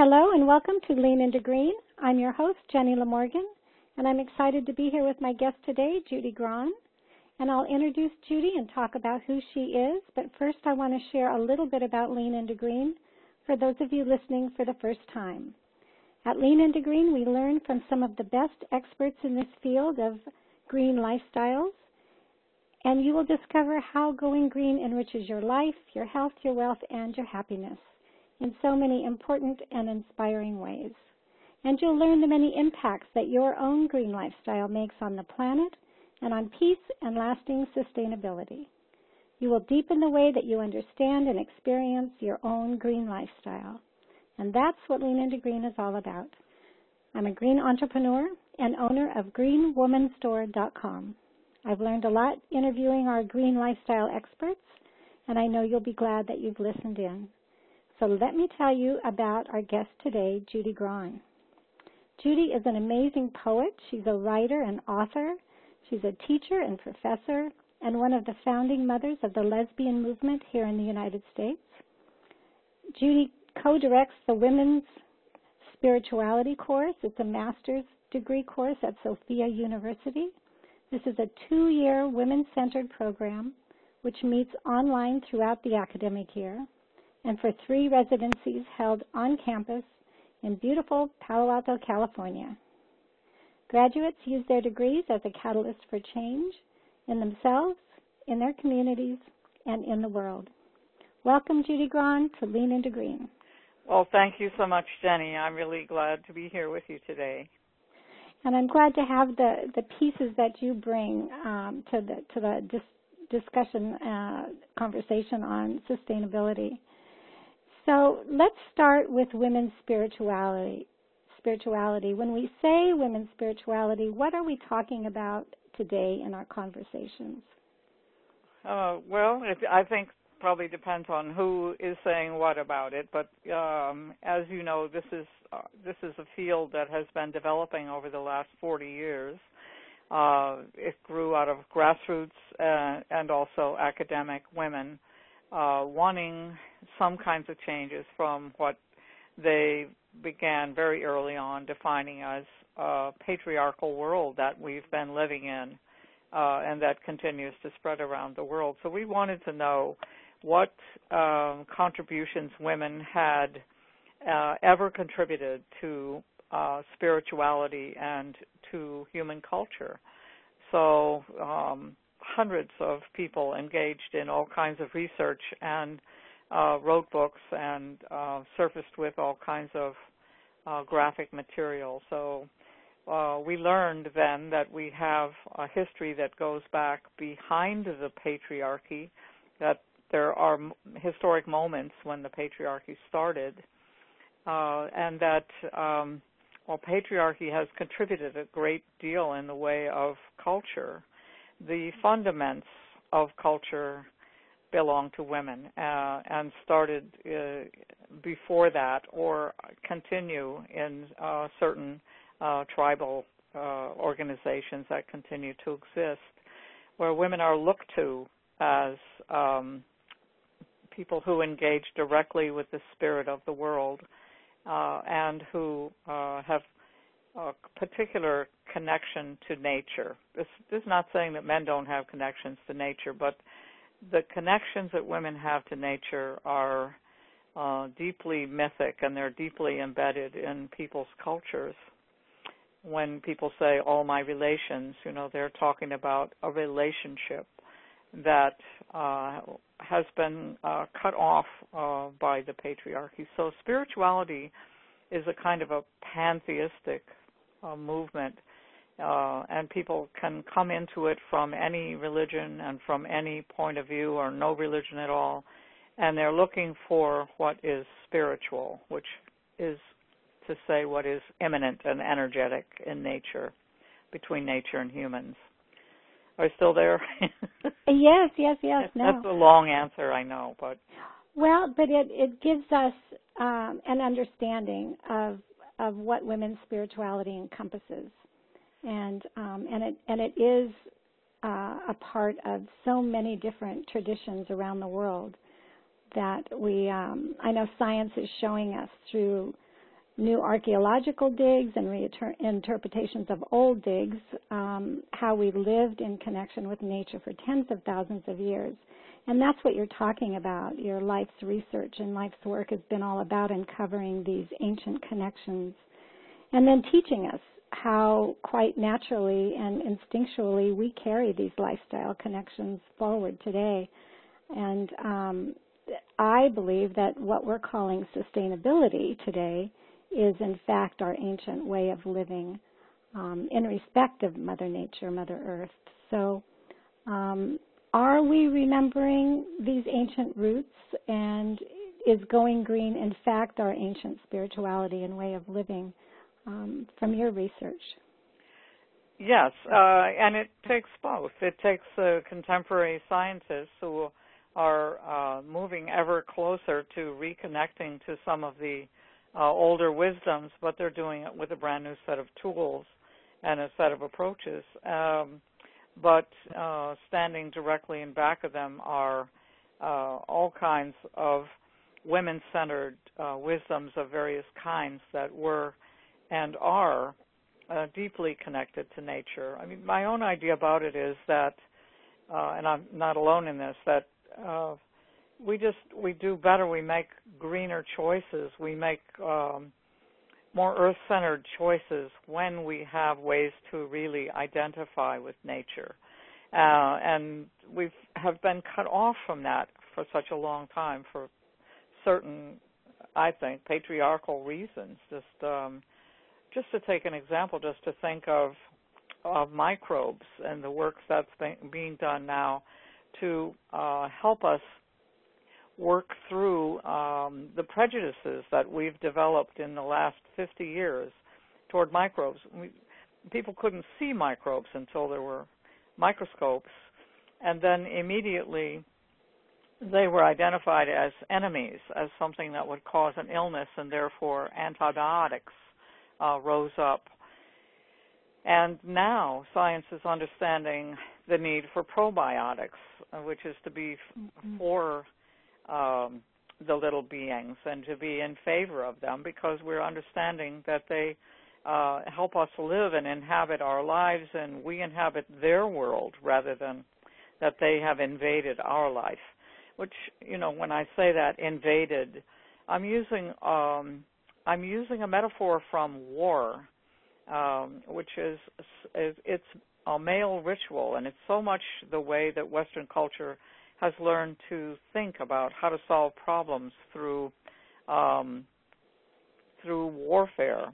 Hello and welcome to Lean into Green. I'm your host, Jenny Lamorgan, and I'm excited to be here with my guest today, Judy Grahn. And I'll introduce Judy and talk about who she is, but first I want to share a little bit about Lean into Green for those of you listening for the first time. At Lean into Green, we learn from some of the best experts in this field of green lifestyles, and you will discover how going green enriches your life, your health, your wealth, and your happiness in so many important and inspiring ways. And you'll learn the many impacts that your own green lifestyle makes on the planet and on peace and lasting sustainability. You will deepen the way that you understand and experience your own green lifestyle. And that's what Lean into Green is all about. I'm a green entrepreneur and owner of greenwomanstore.com. I've learned a lot interviewing our green lifestyle experts, and I know you'll be glad that you've listened in. So let me tell you about our guest today, Judy Grahn. Judy is an amazing poet. She's a writer and author. She's a teacher and professor and one of the founding mothers of the lesbian movement here in the United States. Judy co-directs the Women's Spirituality course. It's a master's degree course at Sofia University. This is a two-year women-centered program which meets online throughout the academic year and for three residencies held on campus in beautiful Palo Alto, California. Graduates use their degrees as a catalyst for change in themselves, in their communities, and in the world. Welcome, Judy Grahn, to Lean into Green. Well, thank you so much, Jenny. I'm really glad to be here with you today. And I'm glad to have the, the pieces that you bring um, to the to the dis- discussion uh, conversation on sustainability. So let's start with women's spirituality. Spirituality. When we say women's spirituality, what are we talking about today in our conversations? Uh, well, it, I think probably depends on who is saying what about it. But um, as you know, this is uh, this is a field that has been developing over the last 40 years. Uh, it grew out of grassroots uh, and also academic women uh, wanting some kinds of changes from what they began very early on defining as a patriarchal world that we've been living in uh, and that continues to spread around the world. So we wanted to know what um, contributions women had uh, ever contributed to uh, spirituality and to human culture. So um, hundreds of people engaged in all kinds of research and uh, wrote books and uh, surfaced with all kinds of uh, graphic material. So uh, we learned then that we have a history that goes back behind the patriarchy, that there are historic moments when the patriarchy started, uh, and that um, well, patriarchy has contributed a great deal in the way of culture the fundaments of culture belong to women uh, and started uh, before that or continue in uh, certain uh, tribal uh, organizations that continue to exist where women are looked to as um, people who engage directly with the spirit of the world uh, and who have a particular connection to nature. This, this is not saying that men don't have connections to nature, but the connections that women have to nature are uh, deeply mythic and they're deeply embedded in people's cultures. When people say all my relations, you know, they're talking about a relationship that uh, has been uh, cut off uh, by the patriarchy. So spirituality is a kind of a pantheistic uh, movement, uh, and people can come into it from any religion and from any point of view or no religion at all, and they're looking for what is spiritual, which is to say what is immanent and energetic in nature, between nature and humans. Are you still there? yes, yes, yes. No. That's a long answer, I know, but well, but it it gives us um, an understanding of of what women's spirituality encompasses, and um, and it and it is uh, a part of so many different traditions around the world that we um, I know science is showing us through new archaeological digs and reinterpretations of old digs, um, how we lived in connection with nature for tens of thousands of years. And that's what you're talking about. Your life's research and life's work has been all about uncovering these ancient connections and then teaching us how quite naturally and instinctually we carry these lifestyle connections forward today. And um, I believe that what we're calling sustainability today is in fact our ancient way of living um, in respect of Mother Nature, Mother Earth. So, um, are we remembering these ancient roots and is going green in fact our ancient spirituality and way of living um, from your research? Yes, uh, and it takes both. It takes uh, contemporary scientists who are uh, moving ever closer to reconnecting to some of the uh, older wisdoms, but they're doing it with a brand new set of tools and a set of approaches. Um, but uh, standing directly in back of them are uh, all kinds of women-centered uh, wisdoms of various kinds that were and are uh, deeply connected to nature. I mean, my own idea about it is that, uh, and I'm not alone in this, that we just we do better. We make greener choices. We make um, more earth-centered choices when we have ways to really identify with nature. Uh, and we have been cut off from that for such a long time for certain, I think, patriarchal reasons. Just um, just to take an example, just to think of of microbes and the work that's being done now to uh, help us work through um, the prejudices that we've developed in the last 50 years toward microbes. We, people couldn't see microbes until there were microscopes, and then immediately they were identified as enemies, as something that would cause an illness, and therefore antibiotics uh, rose up. And now science is understanding the need for probiotics, uh, which is to be mm-hmm. for um, the little beings and to be in favor of them because we're understanding that they uh, help us live and inhabit our lives and we inhabit their world rather than that they have invaded our life. Which, you know, when I say that invaded, I'm using um, I'm using a metaphor from war, um, which is it's a male ritual, and it's so much the way that Western culture has learned to think about how to solve problems through um, through warfare.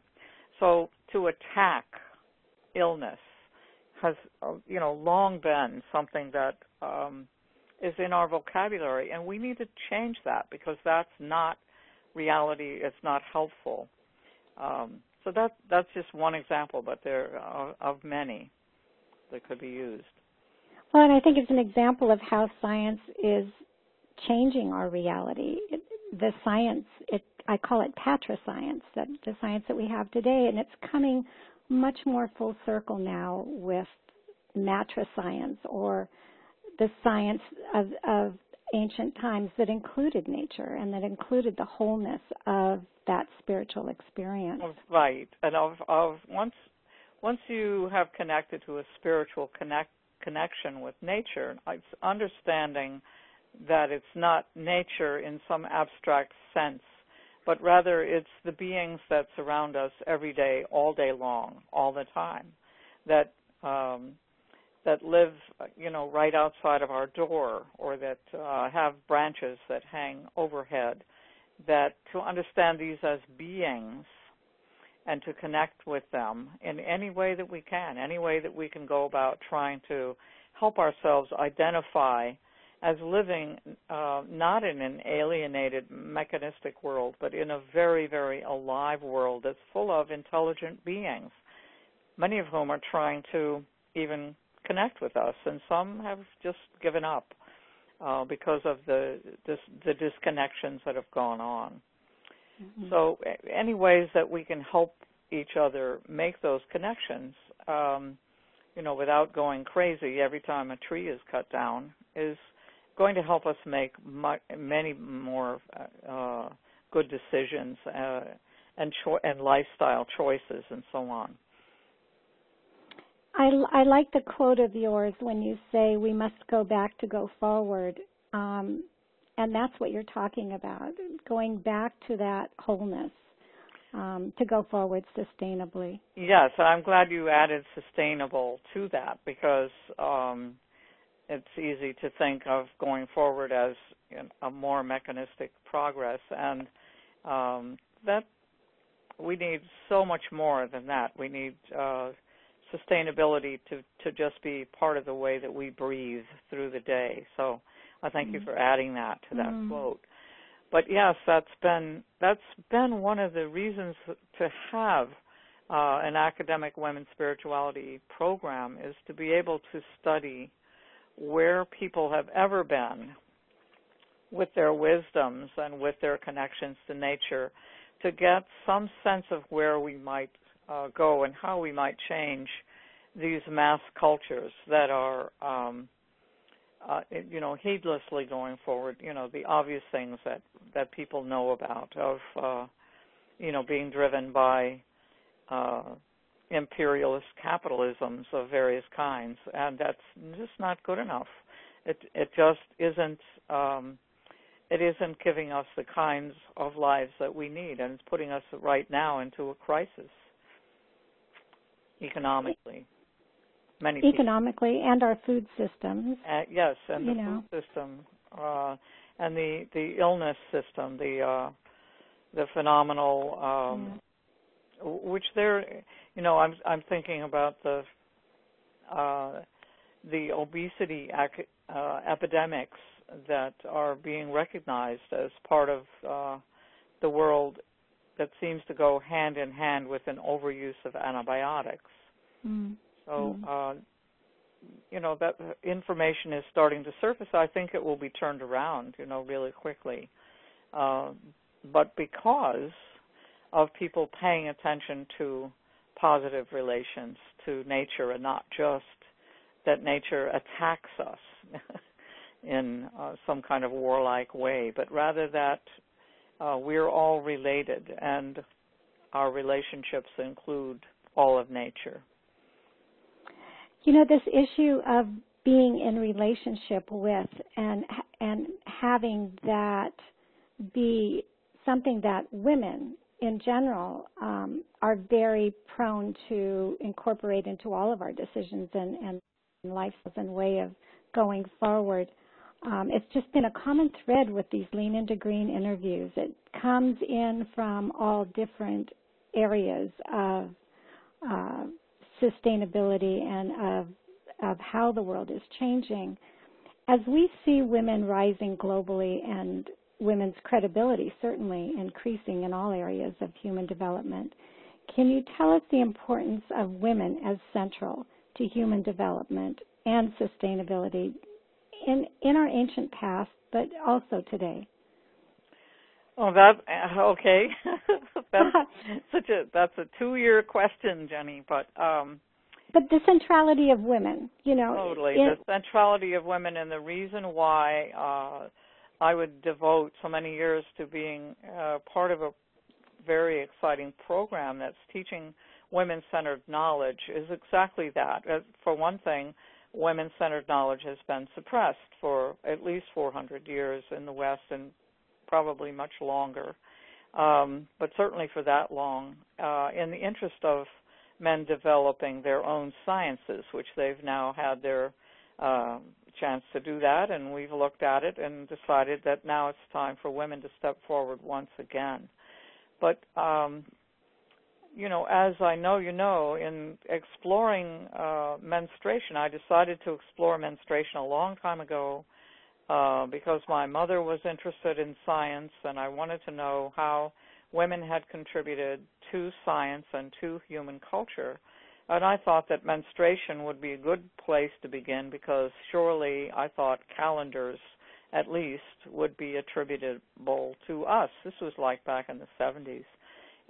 So to attack illness has uh, you know long been something that um, is in our vocabulary, and we need to change that because that's not reality. is not helpful. Um, so that that's just one example, but there are of many that could be used. Well, and I think it's an example of how science is changing our reality. It, the science, it, I call it Patra science, that the science that we have today, and it's coming much more full circle now with Matra science or the science of, of ancient times that included nature and that included the wholeness of that spiritual experience. Right, and of, of once once you have connected to a spiritual connect connection with nature. It's understanding that it's not nature in some abstract sense, but rather it's the beings that surround us every day, all day long, all the time, that um, that live, you know, right outside of our door, or that uh, have branches that hang overhead. That to understand these as beings and to connect with them in any way that we can, any way that we can go about trying to help ourselves identify as living uh, not in an alienated mechanistic world, but in a very, very alive world that's full of intelligent beings, many of whom are trying to even connect with us, and some have just given up uh, because of the this, the disconnections that have gone on. Mm-hmm. So, any ways that we can help each other make those connections, um, you know, without going crazy every time a tree is cut down, is going to help us make many more uh, good decisions uh, and cho- and lifestyle choices and so on. I, I like the quote of yours when you say we must go back to go forward. Um, and that's what you're talking about, going back to that wholeness um, to go forward sustainably. Yes, I'm glad you added sustainable to that because um, it's easy to think of going forward as you know, a more mechanistic progress, and um, that we need so much more than that. We need uh, sustainability to to just be part of the way that we breathe through the day. So I thank mm-hmm. you for adding that to that mm-hmm. quote but yes, that's been that's been one of the reasons to have uh, an academic women's spirituality program is to be able to study where people have ever been with their wisdoms and with their connections to nature to get some sense of where we might uh, go and how we might change these mass cultures that are um, uh, you know, heedlessly going forward, you know, the obvious things that that people know about of, uh, you know, being driven by uh, imperialist capitalisms of various kinds, and that's just not good enough. It it just isn't. Um, it isn't giving us the kinds of lives that we need, and it's putting us right now into a crisis economically many economically people. and our food systems. Uh, yes, and the know. food system uh, and the the illness system, the uh, the phenomenal, um, yeah. which there, you know, I'm I'm thinking about the uh, the obesity ac- uh, epidemics that are being recognized as part of uh, the world that seems to go hand in hand with an overuse of antibiotics. Mm. So, mm-hmm. uh, you know, that information is starting to surface. I think it will be turned around, you know, really quickly. Uh, but because of people paying attention to positive relations to nature and not just that nature attacks us in uh, some kind of warlike way, but rather that uh, we're all related and our relationships include all of nature. You know, this issue of being in relationship with and and having that be something that women in general um, are very prone to incorporate into all of our decisions and, and lifestyles and way of going forward. Um, it's just been a common thread with these Lean into Green interviews. It comes in from all different areas of uh, sustainability and of, of how the world is changing, as we see women rising globally and women's credibility certainly increasing in all areas of human development, can you tell us the importance of women as central to human development and sustainability in, in our ancient past, but also today? Oh, that okay. that's such a that's a two-year question, Jenny. But um, but the centrality of women, you know, totally it, the centrality of women, and the reason why uh, I would devote so many years to being uh, part of a very exciting program that's teaching women-centered knowledge is exactly that. Uh, for one thing, women-centered knowledge has been suppressed for at least 400 years in the West and probably much longer, um, but certainly for that long, uh, in the interest of men developing their own sciences, which they've now had their uh, chance to do that, and we've looked at it and decided that now it's time for women to step forward once again. But um, you know, as I know you know, in exploring uh, menstruation, I decided to explore menstruation a long time ago uh, because my mother was interested in science and I wanted to know how women had contributed to science and to human culture. And I thought that menstruation would be a good place to begin because surely I thought calendars at least would be attributable to us. This was like back in the 70s.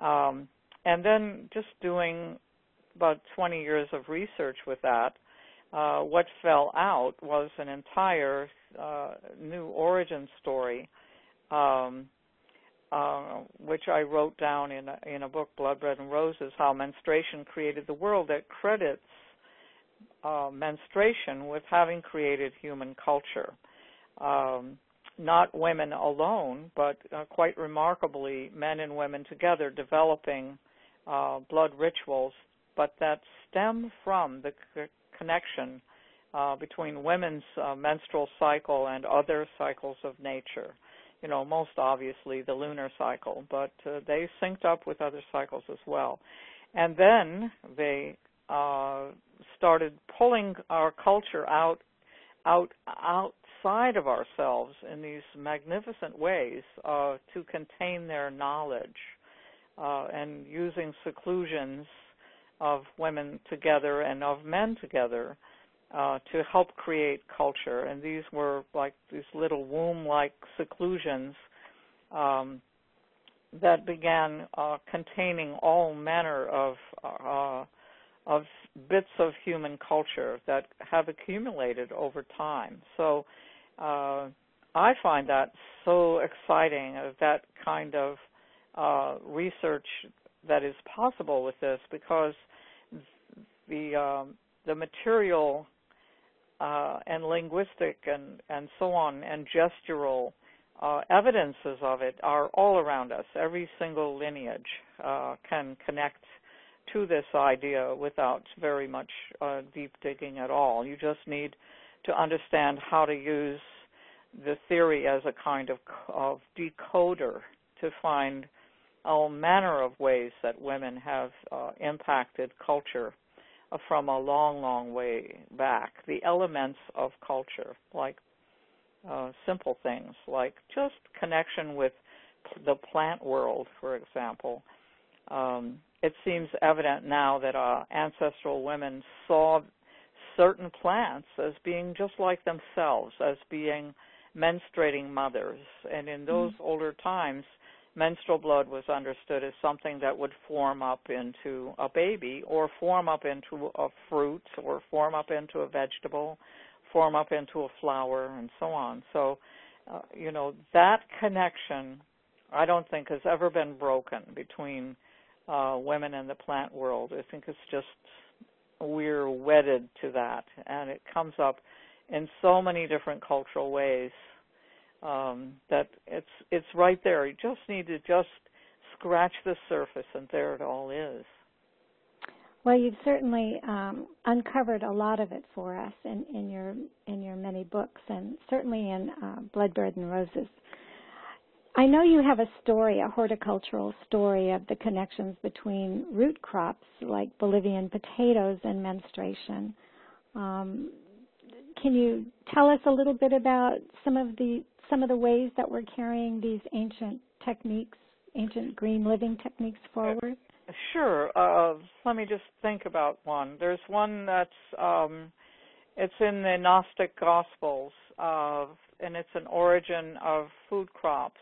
Um, and then just doing about 20 years of research with that, uh, what fell out was an entire uh, new origin story um, uh, which I wrote down in a, in a book, Blood, Bread, and Roses, how menstruation created the world, that credits uh, menstruation with having created human culture. Um, not women alone, but uh, quite remarkably, men and women together developing blood rituals, but that stem from the connection uh, between women's uh, menstrual cycle and other cycles of nature. You know, most obviously the lunar cycle, but uh, they synced up with other cycles as well. And then they uh, started pulling our culture out, out, outside of ourselves in these magnificent ways uh, to contain their knowledge, uh, and using seclusions of women together and of men together uh, to help create culture. And these were like these little womb-like seclusions um, that began uh, containing all manner of uh, of bits of human culture that have accumulated over time. So uh, I find that so exciting, uh, that kind of uh, research that is possible with this, because the um, the material uh, and linguistic and, and so on and gestural uh, evidences of it are all around us. Every single lineage uh, can connect to this idea without very much uh, deep digging at all. You just need to understand how to use the theory as a kind of, of decoder to find all manner of ways that women have uh, impacted culture from a long, long way back. The elements of culture, like uh, simple things, like just connection with the plant world, for example. Um, it seems evident now that uh, ancestral women saw certain plants as being just like themselves, as being menstruating mothers. And in those mm-hmm. older times, menstrual blood was understood as something that would form up into a baby or form up into a fruit or form up into a vegetable, form up into a flower and so on. So, uh, you know, that connection I don't think has ever been broken between uh, women and the plant world. I think it's just we're wedded to that and it comes up in so many different cultural ways um, that it's it's right there. You just need to just scratch the surface, and there it all is. Well, you've certainly um, uncovered a lot of it for us in, in your in your many books, and certainly in uh, Blood, Bread, and Roses. I know you have a story, a horticultural story of the connections between root crops like Bolivian potatoes and menstruation. Um, can you tell us a little bit about some of the some of the ways that we're carrying these ancient techniques, ancient green living techniques forward? Sure. Uh, let me just think about one. There's one that's um, it's in the Gnostic Gospels, uh, and it's an origin of food crops.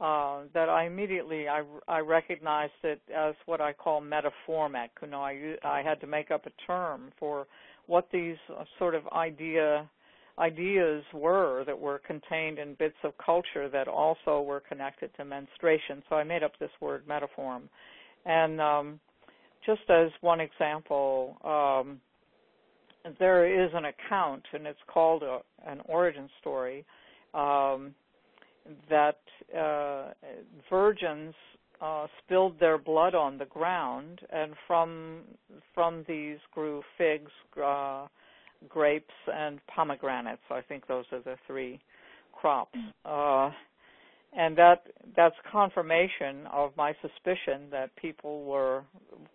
Uh, that I immediately I, I recognized it as what I call metaformic. You know, I I had to make up a term for what these uh, sort of idea ideas were that were contained in bits of culture that also were connected to menstruation. So I made up this word metaform. And um, just as one example, um, there is an account, and it's called a, an origin story, um, that uh, virgins uh, spilled their blood on the ground, and from from these grew figs, uh, grapes and pomegranates. I think those are the three crops. Uh, and that that's confirmation of my suspicion that people were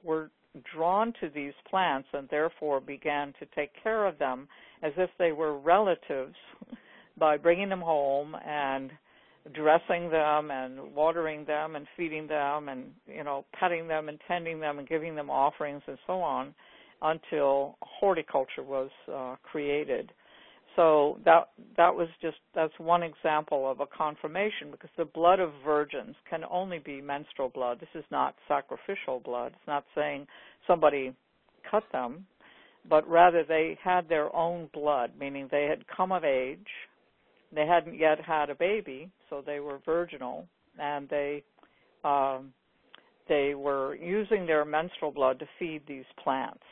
were drawn to these plants and therefore began to take care of them as if they were relatives by bringing them home and dressing them and watering them and feeding them and you know petting them and tending them and giving them offerings and so on until horticulture was uh, created. So that that was just that's one example of a confirmation because the blood of virgins can only be menstrual blood. This is not sacrificial blood. It's not saying somebody cut them, but rather they had their own blood, meaning they had come of age. They hadn't yet had a baby, so they were virginal, and they um, they were using their menstrual blood to feed these plants.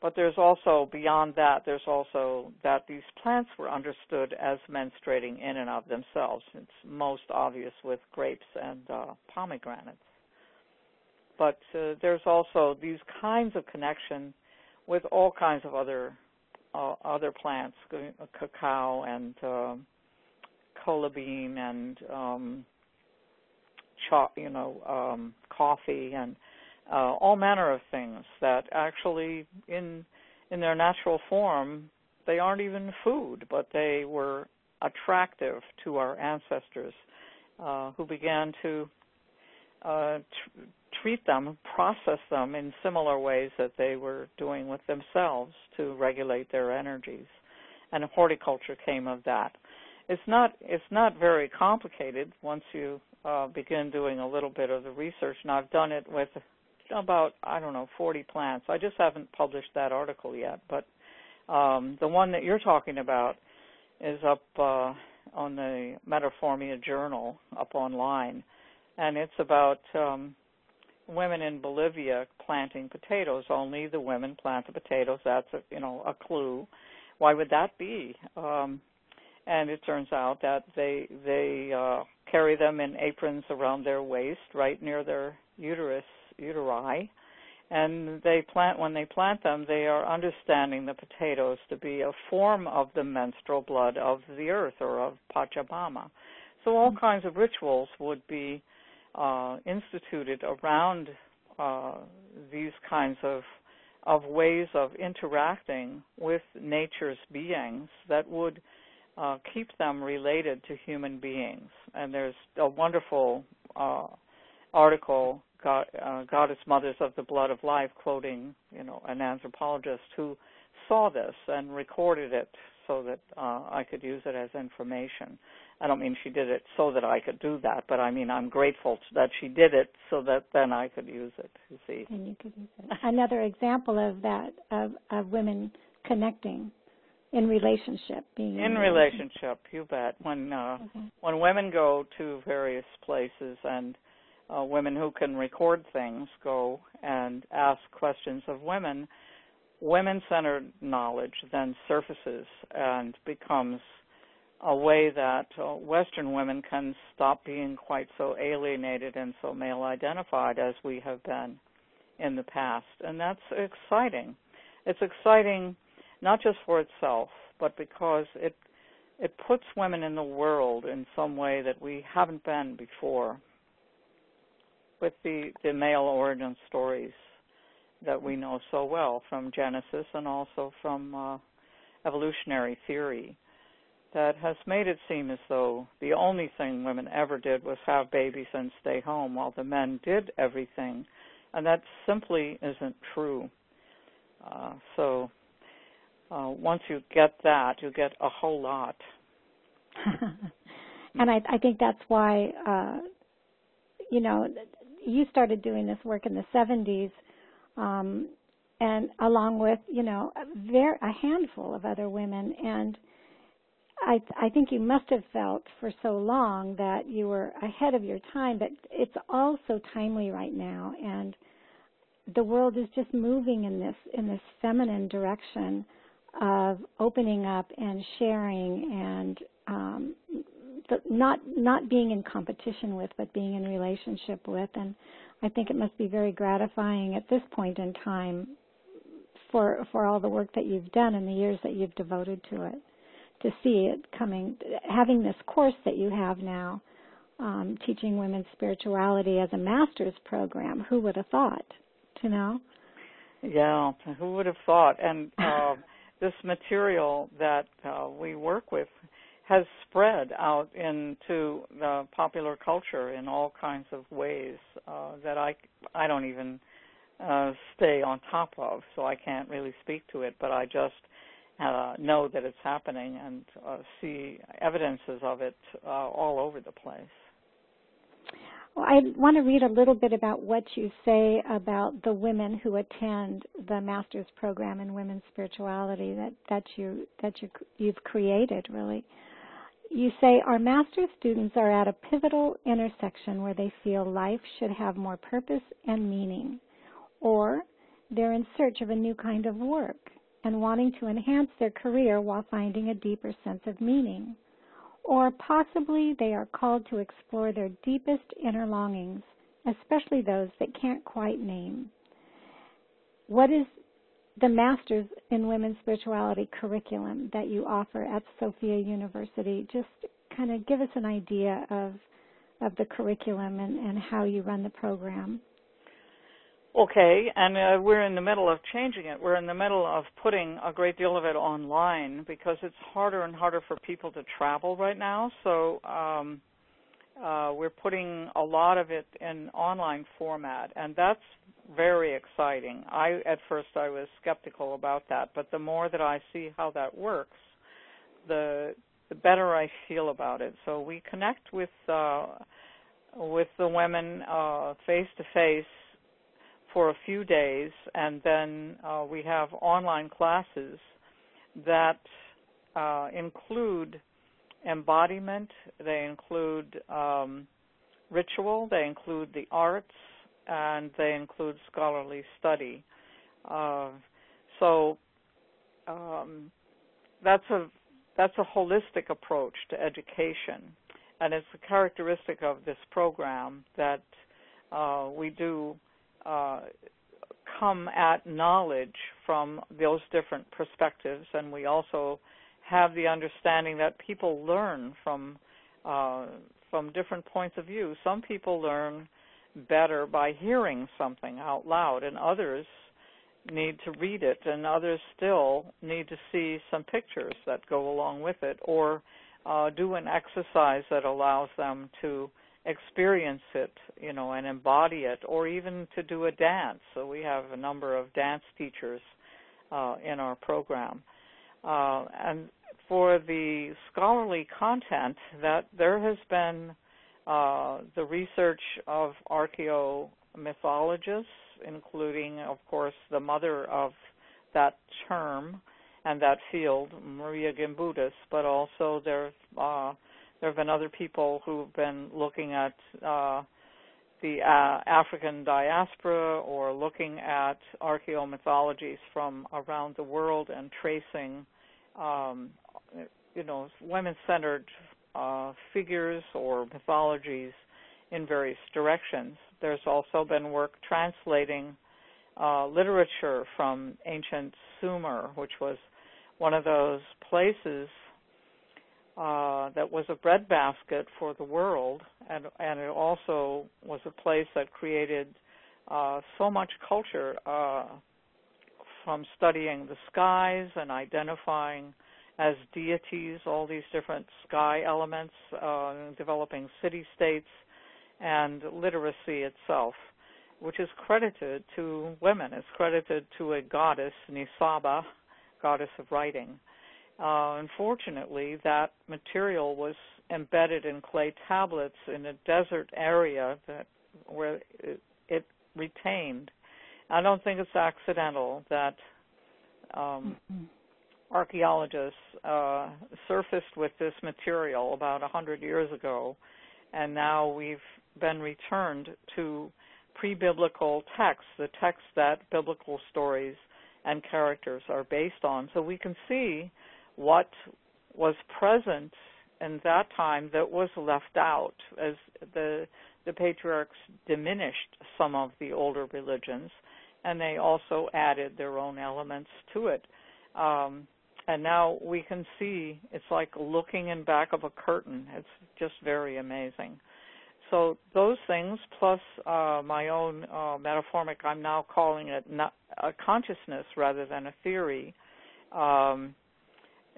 But there's also, beyond that, there's also that these plants were understood as menstruating in and of themselves. It's most obvious with grapes and uh, pomegranates. But uh, there's also these kinds of connection with all kinds of other uh, other plants, cacao and uh, cola bean and um, cho- you know um, coffee and uh, all manner of things that actually in in their natural form they aren't even food, but they were attractive to our ancestors uh, who began to uh, tr- treat them, process them in similar ways that they were doing with themselves to regulate their energies. And horticulture came of that. It's not it's not very complicated once you uh, begin doing a little bit of the research, and I've done it with about I don't know 40 plants. I just haven't published that article yet, but um, the one that you're talking about is up uh, on the Metaformia Journal up online, and it's about um, women in Bolivia planting potatoes. Only the women plant the potatoes. That's a, you know a clue. Why would that be? Um, and it turns out that they they uh, carry them in aprons around their waist, right near their uterus uteri, and they plant when they plant them, they are understanding the potatoes to be a form of the menstrual blood of the earth or of Pachamama. So all mm-hmm. kinds of rituals would be uh, instituted around uh, these kinds of of ways of interacting with nature's beings that would uh, keep them related to human beings. And there's a wonderful uh, article, God, uh, "Goddess Mothers of the Blood of Life," quoting you know an anthropologist who saw this and recorded it so that uh, I could use it as information. I don't mean she did it so that I could do that, but I mean I'm grateful that she did it so that then I could use it. You see. And you could use it. Another example of that of, of women connecting in relationship being in, relationship, relationship, you bet. When uh, okay. when women go to various places and uh, women who can record things go and ask questions of women, women centered knowledge then surfaces and becomes a way that uh, Western women can stop being quite so alienated and so male identified as we have been in the past. And that's exciting. It's exciting not just for itself, but because it it puts women in the world in some way that we haven't been before with the, the male origin stories that we know so well from Genesis and also from uh, evolutionary theory that has made it seem as though the only thing women ever did was have babies and stay home while the men did everything. And that simply isn't true. Uh, so uh, once you get that, you get a whole lot. and I, I think that's why, uh, you know, you started doing this work in the 70s, um, and along with, you know, a, ver- a handful of other women. And I, I think you must have felt for so long that you were ahead of your time, but it's all so timely right now, and the world is just moving in this in this feminine direction of opening up and sharing and um, the, not not being in competition with, but being in relationship with. And I think it must be very gratifying at this point in time for for all the work that you've done and the years that you've devoted to it to see it coming having this course that you have now um, teaching women's spirituality as a master's program who would have thought you know yeah who would have thought and uh, this material that uh, we work with has spread out into the popular culture in all kinds of ways uh, that I I don't even uh, stay on top of, so I can't really speak to it. But I just uh, know that it's happening and uh, see evidences of it uh, all over the place. Well, I want to read a little bit about what you say about the women who attend the master's program in women's spirituality that, that you that you you've created really. You say our master students are at a pivotal intersection where they feel life should have more purpose and meaning, or they're in search of a new kind of work and wanting to enhance their career while finding a deeper sense of meaning. Or possibly they are called to explore their deepest inner longings, especially those that can't quite name. What is the Masters in Women's Spirituality curriculum that you offer at Sofia University? Just kind of give us an idea of of the curriculum and, and how you run the program. Okay, and uh, we're in the middle of changing it. We're in the middle of putting a great deal of it online because it's harder and harder for people to travel right now. So um, uh, we're putting a lot of it in online format, and that's very exciting. I at first I was skeptical about that, but the more that I see how that works, the the better I feel about it. So we connect with uh, with the women face to face for a few days, and then uh, we have online classes that uh, include embodiment, they include um, ritual, they include the arts, and they include scholarly study. Uh, so um, that's a that's a holistic approach to education, and it's a characteristic of this program that uh, we do uh, come at knowledge from those different perspectives, and we also have the understanding that people learn from uh, from different points of view. Some people learn better by hearing something out loud, and others need to read it, and others still need to see some pictures that go along with it, or uh, do an exercise that allows them to experience it, you know, and embody it, or even to do a dance. So we have a number of dance teachers uh, in our program. Uh, and for the scholarly content, that there has been uh, the research of archaeomythologists, including, of course, the mother of that term and that field, Maria Gimbutas, but also there uh, there have been other people who've been looking at uh, the uh, African diaspora or looking at archaeomythologies from around the world and tracing, um, you know, women-centered uh, figures or mythologies in various directions. There's also been work translating uh, literature from ancient Sumer, which was one of those places uh, that was a breadbasket for the world, and and it also was a place that created uh, so much culture uh, from studying the skies and identifying as deities all these different sky elements, uh, developing city states, and literacy itself, which is credited to women. It's credited to a goddess, Nisaba, goddess of writing uh, unfortunately, that material was embedded in clay tablets in a desert area that where it, it retained. I don't think it's accidental that um, mm-hmm. Archaeologists uh, surfaced with this material about a hundred years ago, and now we've been returned to pre-biblical texts, the texts that biblical stories and characters are based on. So we can see what was present in that time that was left out as the the patriarchs diminished some of the older religions and they also added their own elements to it um, and now we can see it's like looking in back of a curtain it's just very amazing so those things plus uh, my own uh, metaformic i'm now calling it a consciousness rather than a theory um,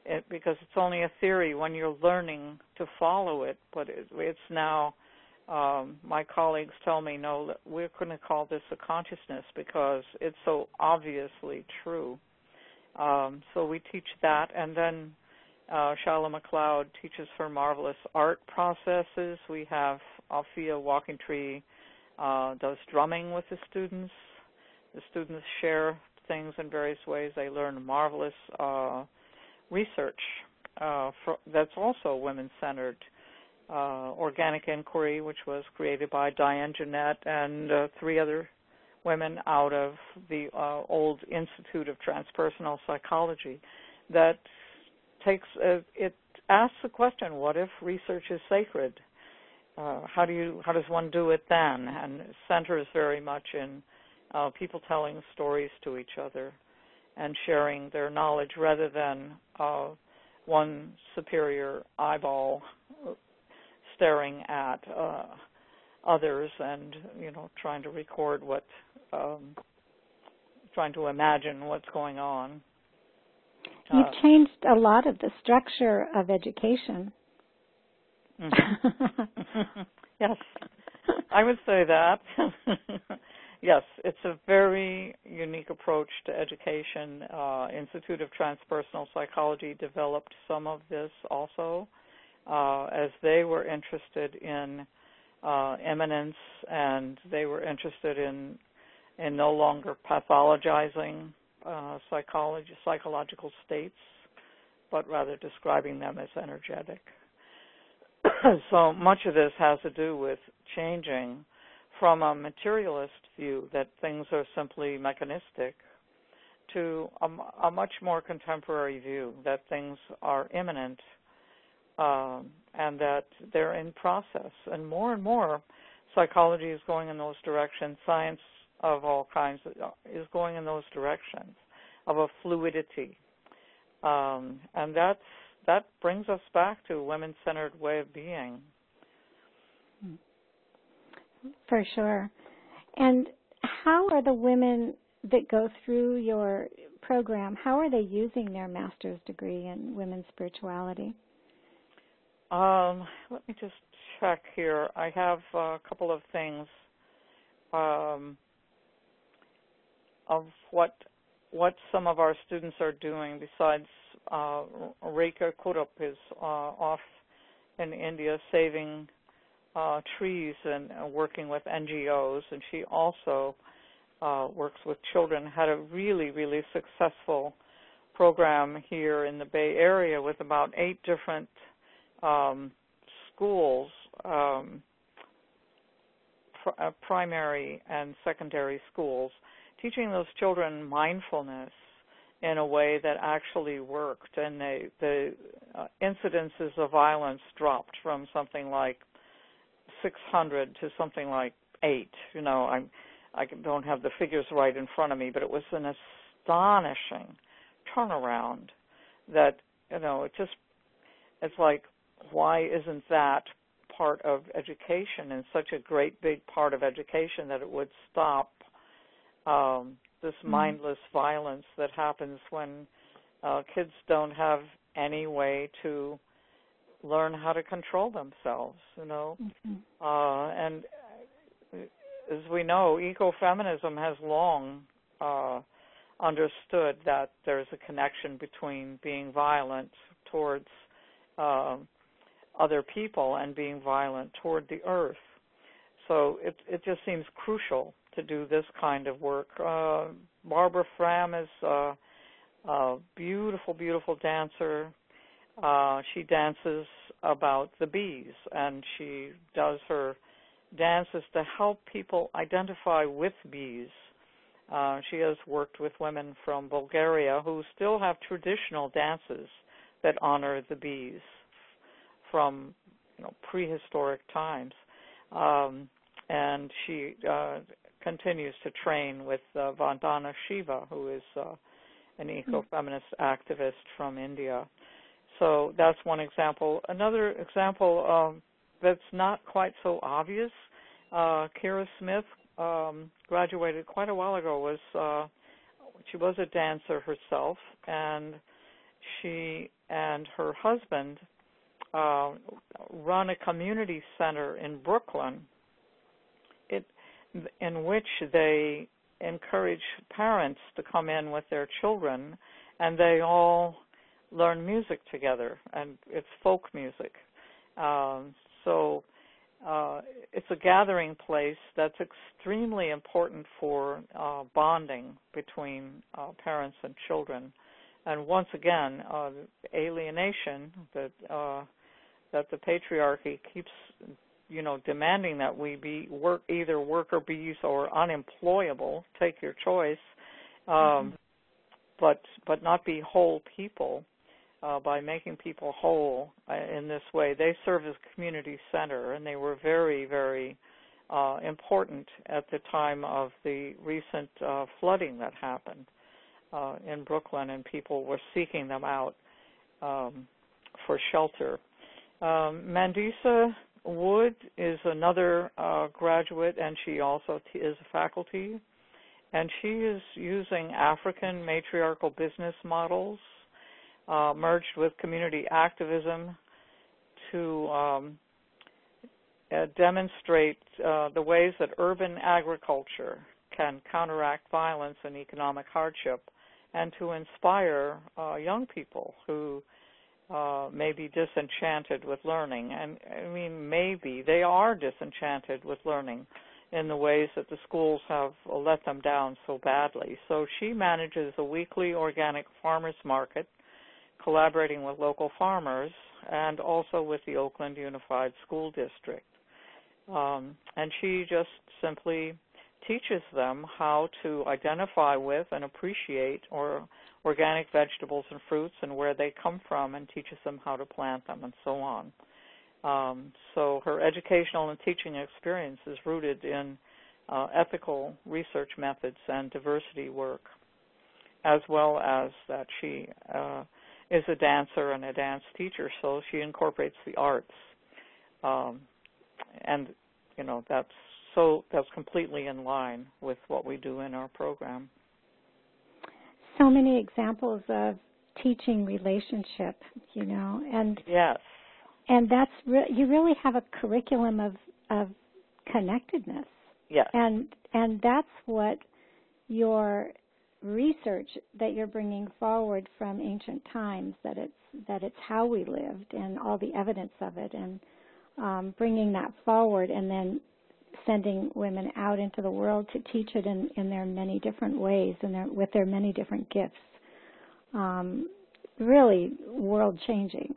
it, because it's only a theory when you're learning to follow it. But it, it's now, um, my colleagues tell me, no, we're going to call this a consciousness because it's so obviously true. Um, so we teach that, and then uh, Shala McLeod teaches her marvelous art processes. We have Althea Walking Tree uh, does drumming with the students. The students share things in various ways. They learn marvelous uh, research uh, for, that's also women-centered. Uh, Organic Inquiry, which was created by Dianne Jenett and uh, three other women out of the uh, old Institute of Transpersonal Psychology, that takes a, it asks the question: What if research is sacred? Uh, how do you how does one do it then? And centers very much in uh, people telling stories to each other and sharing their knowledge rather than uh, one superior eyeball staring at uh, others and you know trying to record what um, trying to imagine what's going on. You've uh, changed a lot of the structure of education. Mm-hmm. yes, I would say that. yes, it's a very unique approach to education. Uh, Institute of Transpersonal Psychology developed some of this also, uh, as they were interested in uh, immanence and they were interested in in no longer pathologizing uh, psychology, psychological states, but rather describing them as energetic. so much of this has to do with changing from a materialist view that things are simply mechanistic to a, a much more contemporary view that things are immanent um, and that they're in process. And more and more, psychology is going in those directions. Science of all kinds is going in those directions of a fluidity, um, and that's that brings us back to a women-centered way of being. For sure. And how are the women that go through your program? How are they using their master's degree in women's spirituality? Um, let me just check here. I have a couple of things um, of what what some of our students are doing besides uh, Rekha Kurup is uh, off in India saving uh, trees and uh, working with NGOs, and she also uh, works with children. Had a really, really successful program here in the Bay Area with about eight different um, schools, um, pr- uh, primary and secondary schools, teaching those children mindfulness in a way that actually worked, and they, the uh, incidences of violence dropped from something like 600 to something like eight. You know, I'm I don't have the figures right in front of me, but it was an astonishing turnaround. That you know, it just it's like why isn't that part of education and such a great big part of education that it would stop um, this mm-hmm. mindless violence that happens when uh, kids don't have any way to learn how to control themselves, you know. Mm-hmm. Uh, and uh, as we know, ecofeminism has long uh, understood that there's a connection between being violent towards uh, other people and being violent toward the earth. So it it just seems crucial to do this kind of work. Uh, Barbara Fram is a, a beautiful, beautiful dancer. Uh, she dances about the bees, and she does her dances to help people identify with bees. Uh, she has worked with women from Bulgaria who still have traditional dances that honor the bees from you know, prehistoric times. Um, and she uh, continues to train with uh, Vandana Shiva, who is uh, an hmm. ecofeminist activist from India. So that's one example. Another example um, that's not quite so obvious, uh, Kira Smith um, graduated quite a while ago. Was uh, she was a dancer herself, and she and her husband uh, run a community center in Brooklyn. In which they encourage parents to come in with their children and they all learn music together and it's folk music. Um, so uh, it's a gathering place that's extremely important for uh, bonding between uh, parents and children. And once again, uh, alienation that uh, that the patriarchy keeps, you know, demanding that we be work either worker bees or unemployable. Take your choice, um, mm-hmm. but but not be whole people. Uh, by making people whole uh, in this way, they serve as community center, and they were very, very uh, important at the time of the recent uh, flooding that happened uh, in Brooklyn, and people were seeking them out um, for shelter. Um, Mandisa Wood is another uh, graduate, and she also t- is a faculty, and she is using African matriarchal business models uh, merged with community activism to um, uh, demonstrate uh, the ways that urban agriculture can counteract violence and economic hardship and to inspire uh, young people who uh, may disenchanted with learning. And I mean, maybe they are disenchanted with learning in the ways that the schools have let them down so badly. So she manages a weekly organic farmers market, collaborating with local farmers and also with the Oakland Unified School District. Um, and she just simply teaches them how to identify with and appreciate or organic vegetables and fruits and where they come from and teaches them how to plant them and so on. Um, so her educational and teaching experience is rooted in uh, ethical research methods and diversity work, as well as that she uh, is a dancer and a dance teacher, so she incorporates the arts. Um, and you know that's so that's completely in line with what we do in our program. So many examples of teaching relationship, you know, and yes, and that's re- you really have a curriculum of of connectedness. Yes, and and that's what your research that you're bringing forward from ancient times that it's that it's how we lived and all the evidence of it and um, bringing that forward and then sending women out into the world to teach it in, in their many different ways and their, with their many different gifts. Um, really world changing,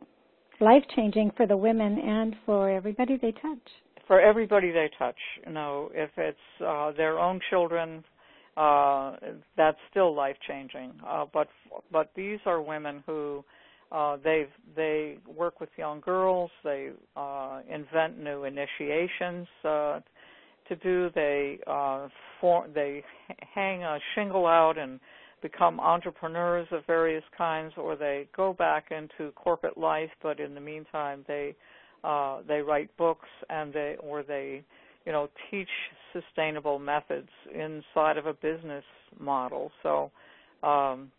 life changing for the women and for everybody they touch. For everybody they touch, you know, if it's uh, their own children, uh, that's still life changing. Uh, but but these are women who uh, they they work with young girls. They uh, invent new initiations uh, to do. They uh, form, they hang a shingle out and become entrepreneurs of various kinds, or they go back into corporate life. But in the meantime, they uh, they write books and they or they you know teach sustainable methods inside of a business model. So. Um,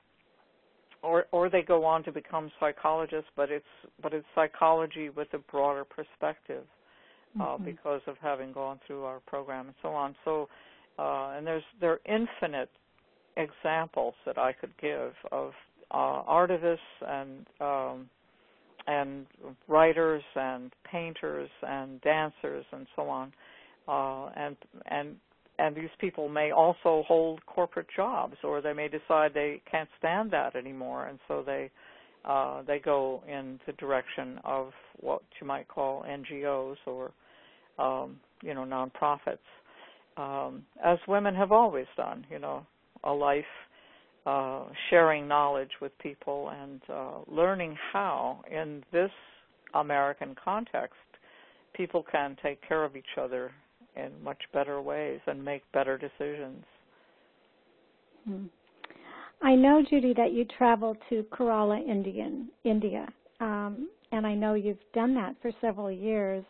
or or they go on to become psychologists, but it's but it's psychology with a broader perspective uh, mm-hmm. because of having gone through our program and so on. So, uh, and there's there are infinite examples that I could give of uh, artists and um, and writers and painters and dancers and so on, uh, and and and these people may also hold corporate jobs, or they may decide they can't stand that anymore, and so they uh, they go in the direction of what you might call NGOs or um, you know, nonprofits, um, as women have always done. You know, a life uh, sharing knowledge with people and uh, learning how, in this American context, people can take care of each other in much better ways and make better decisions. Hmm. I know, Judy, that you travel to Kerala, Indian, India, um, and I know you've done that for several years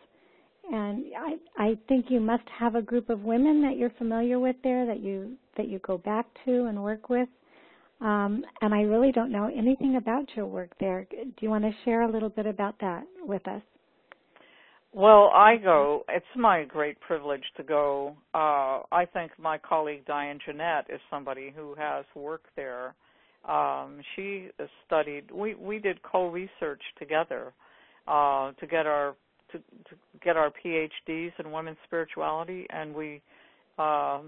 and I I think you must have a group of women that you're familiar with there that you that you go back to and work with. Um, and I really don't know anything about your work there. Do you want to share a little bit about that with us? Well, I go. It's my great privilege to go. Uh, I think my colleague Dianne Jenett is somebody who has worked there. Um, she studied. We we did co-research together uh, to get our to, to get our PhDs in women's spirituality, and we uh,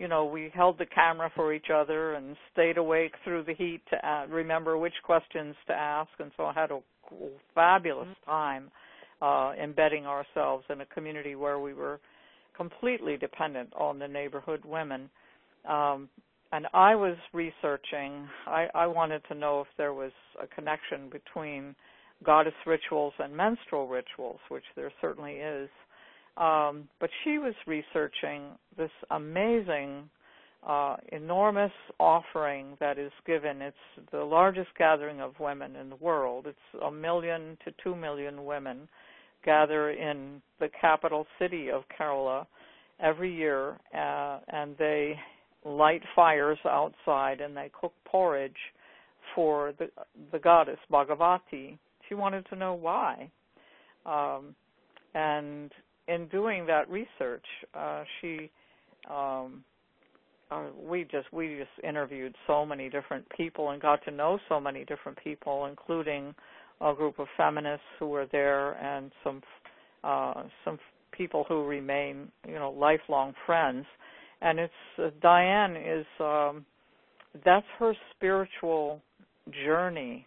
you know, we held the camera for each other and stayed awake through the heat to uh, remember which questions to ask, and so I had a fabulous time uh, embedding ourselves in a community where we were completely dependent on the neighborhood women. Um, and I was researching. I, I wanted to know if there was a connection between goddess rituals and menstrual rituals, which there certainly is. Um, but she was researching this amazing, uh, enormous offering that is given. It's the largest gathering of women in the world. It's a million to two million women gather in the capital city of Kerala every year, uh, and they light fires outside and they cook porridge for the the goddess Bhagavati. She wanted to know why, um, and in doing that research, uh, she um, uh, we just we just interviewed so many different people and got to know so many different people, including a group of feminists who were there and some uh, some people who remain you know lifelong friends. And it's uh, Dianne is um, that's her spiritual journey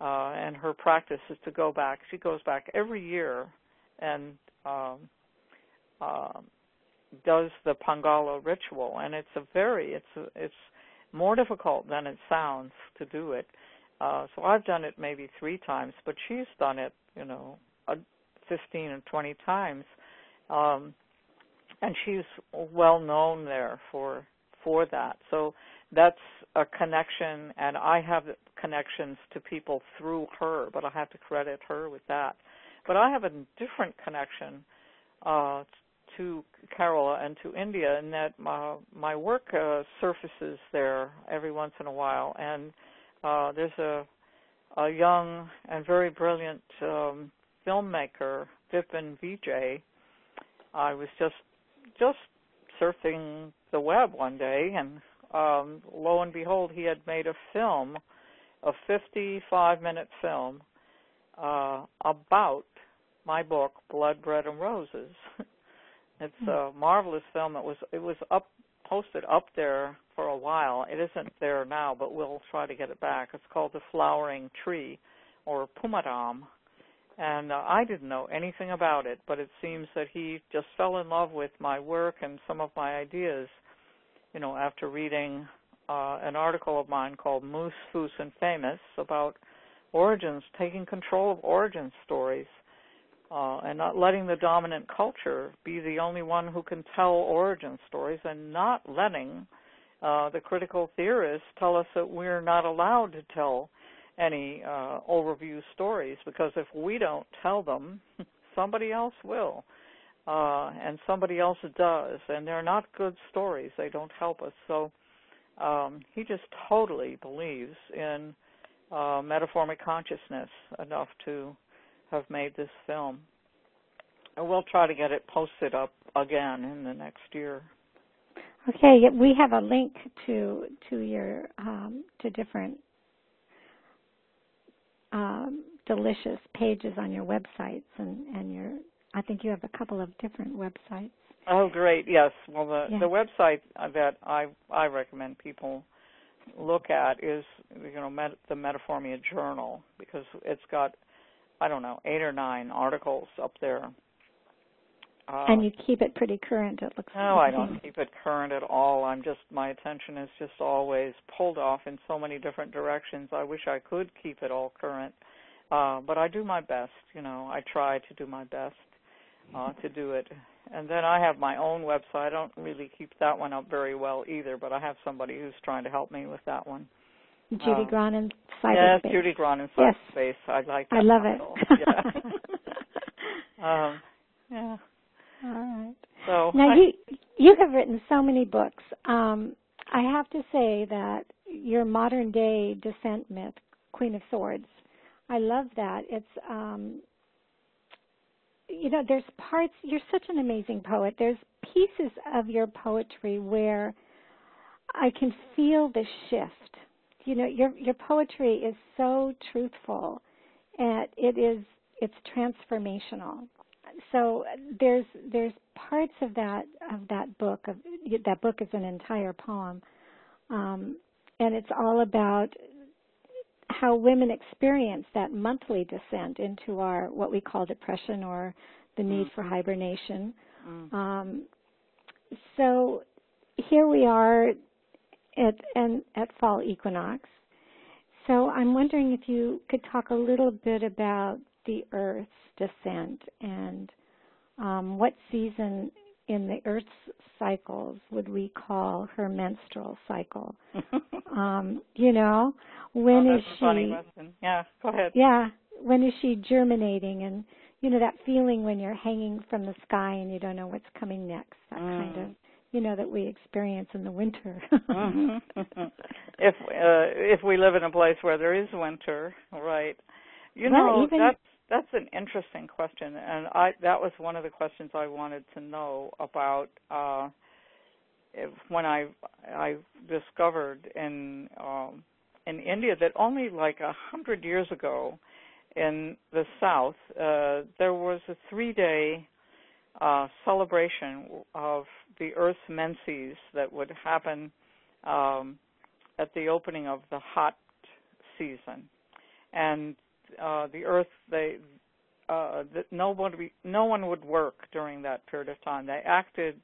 uh, and her practice is to go back. She goes back every year and um, uh, does the Pongala ritual, and it's a very it's it's more difficult than it sounds to do it. Uh, so I've done it maybe three times, but she's done it, you know, a 15 or 20 times, um, and she's well known there for for that. So that's a connection, and I have connections to people through her, but I have to credit her with that. But I have a different connection uh, to Kerala and to India in that my, my work uh, surfaces there every once in a while, and uh, there's a a young and very brilliant um, filmmaker, Vipin Vijay. I was just just surfing the web one day, and um, lo and behold, he had made a film, a 55-minute film uh, about my book, Blood, Bread, and Roses. It's hmm. a marvelous film. It was it was up posted up there for a while. It isn't there now, but we'll try to get it back. It's called The Flowering Tree or Pumaram. And uh, I didn't know anything about it, but it seems that he just fell in love with my work and some of my ideas, you know, after reading uh, an article of mine called Moose, Foos, and Famous about origins, taking control of origin stories uh, and not letting the dominant culture be the only one who can tell origin stories and not letting uh, the critical theorists tell us that we're not allowed to tell any uh, overview stories because if we don't tell them, somebody else will. Uh, and somebody else does, and they're not good stories. They don't help us. So um, he just totally believes in uh, metaformic consciousness enough to have made this film. And we'll try to get it posted up again in the next year. Okay, we have a link to to your um, to different um, delicious pages on your websites and and your I think you have a couple of different websites. Oh, great! Yes. Well, the yeah. the website that I I recommend people look at is you know met, the Metaformia Journal because it's got I don't know, eight or nine articles up there. Uh, and you keep it pretty current, it looks No, like. I don't keep it current at all. I'm just, my attention is just always pulled off in so many different directions. I wish I could keep it all current. Uh, but I do my best, you know, I try to do my best uh, to do it. And then I have my own website. I don't really keep that one up very well either, but I have somebody who's trying to help me with that one. Judy um, Grahn in cyberspace. Yes, Judy Grahn in cyberspace. Yes. I like that. I love title. it. yeah. um, yeah. All right. So now I, you you have written so many books. Um, I have to say that your modern day descent myth, Queen of Swords, I love that. It's um, you know, there's parts. You're such an amazing poet. There's pieces of your poetry where I can feel the shift you know your your poetry is so truthful and it is it's transformational so there's there's parts of that of that book of that book is an entire poem, um, and it's all about how women experience that monthly descent into our what we call depression or the need mm. for hibernation. Mm. Um, so here we are at and at fall equinox. So I'm wondering if you could talk a little bit about the Earth's descent and um, what season in the Earth's cycles would we call her menstrual cycle? um, you know, when oh, is she? Yeah, go ahead. Yeah, when is she germinating? And you know that feeling when you're hanging from the sky and you don't know what's coming next. That mm. kind of you know that we experience in the winter. mm-hmm. If uh, if we live in a place where there is winter, right? You well, know even, that's that's an interesting question, and I that was one of the questions I wanted to know about uh, when I I discovered in um, in India that only like a hundred years ago, in the South, uh, there was a three-day uh, celebration of the Earth's menses that would happen um, at the opening of the hot season, and uh, the Earth they uh, that no one be, no one would work during that period of time. They acted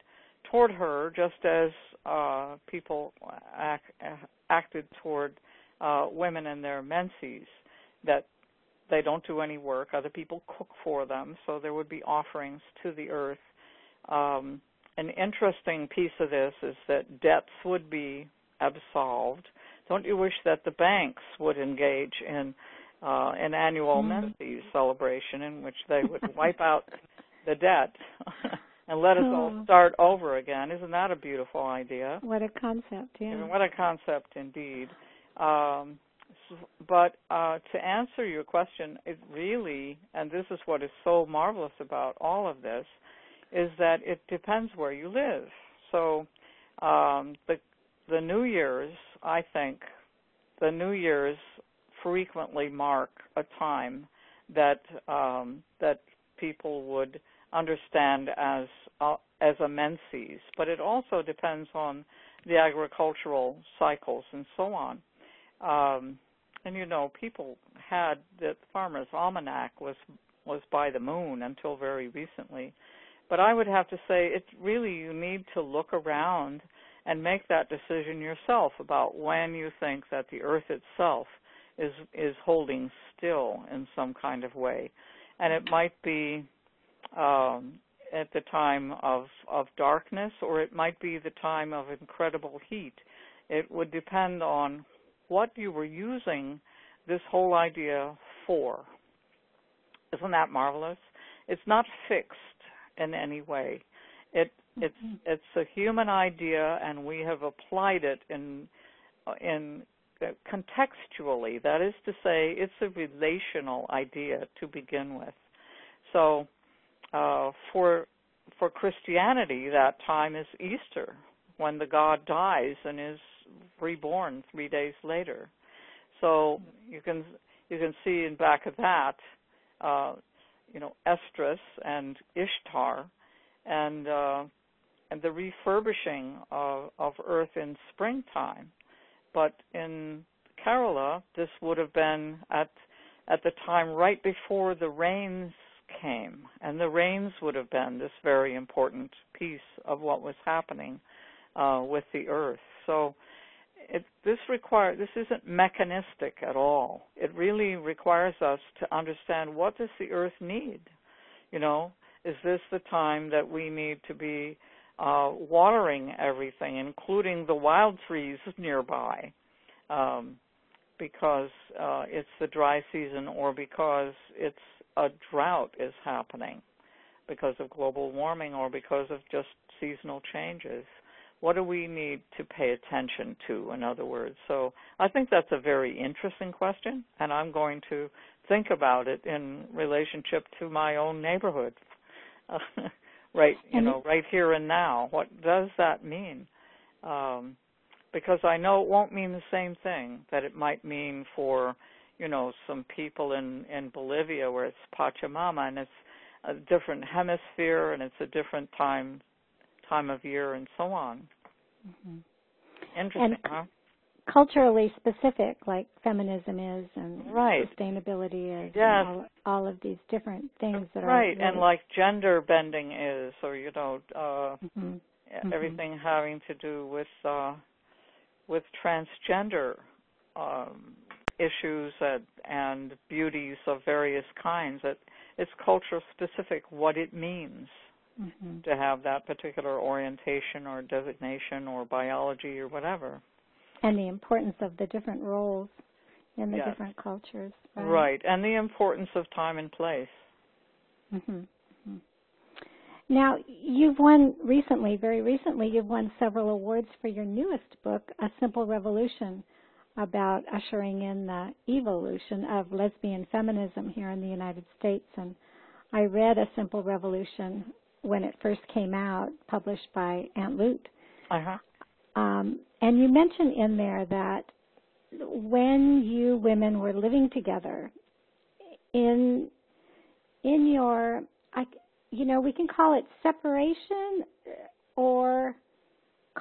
toward her just as uh, people act, acted toward uh, women in their menses. That they don't do any work. Other people cook for them, so there would be offerings to the earth. Um, an interesting piece of this is that debts would be absolved. Don't you wish that the banks would engage in uh, an annual mm. Menses celebration in which they would wipe out the debt and let us all oh. start over again? Isn't that a beautiful idea? What a concept, yeah. What a concept indeed. Um, but uh, to answer your question, it really, and this is what is so marvelous about all of this, is that it depends where you live. So um, the the New Year's, I think, the New Year's frequently mark a time that um, that people would understand as uh, as a menses, but it also depends on the agricultural cycles and so on. Um, and you know, people had the farmer's almanac was was by the moon until very recently. But I would have to say it's really you need to look around and make that decision yourself about when you think that the earth itself is is holding still in some kind of way. And it might be um, at the time of of darkness or it might be the time of incredible heat. It would depend on what you were using this whole idea for. Isn't that marvelous? It's not fixed in any way. It it's mm-hmm. it's a human idea, and we have applied it in in contextually. That is to say, it's a relational idea to begin with. So, uh, for for Christianity, that time is Easter, when the God dies and is reborn three days later. So you can you can see in back of that, uh, you know, Eostre and Ishtar, and uh, and the refurbishing of, of Earth in springtime. But in Kerala, this would have been at at the time right before the rains came, and the rains would have been this very important piece of what was happening uh, with the Earth. So it, this require this isn't mechanistic at all. It really requires us to understand what does the earth need. You know, is this the time that we need to be uh, watering everything, including the wild trees nearby, um, because uh, it's the dry season, or because it's a drought is happening because of global warming, or because of just seasonal changes. What do we need to pay attention to in other words? So i think that's a very interesting question and i'm going to think about it in relationship to my own neighborhood right you know right here and now what does that mean um, because i know it won't mean the same thing that it might mean for you know some people in in bolivia where it's pachamama and it's a different hemisphere and it's a different time time of year and so on. Mm-hmm. Interesting, and huh? Culturally specific, like feminism is, and right. sustainability is, yes. all, all, of these different things that right. are right, and like gender bending is, or you know, uh, mm-hmm. everything mm-hmm. having to do with uh, with transgender um, issues and, and beauties of various kinds. That it's culture specific what it means mm-hmm. to have that particular orientation or designation or biology or whatever. And the importance of the different roles in the yes. different cultures. Right? right, and the importance of time and place. Mm-hmm. mm-hmm. Now, you've won recently, very recently, you've won several awards for your newest book, A Simple Revolution, about ushering in the evolution of lesbian feminism here in the United States. And I read A Simple Revolution when it first came out, published by Aunt Lute. Uh-huh. Um, and you mention in there that when you women were living together, in in your, I, you know, we can call it separation or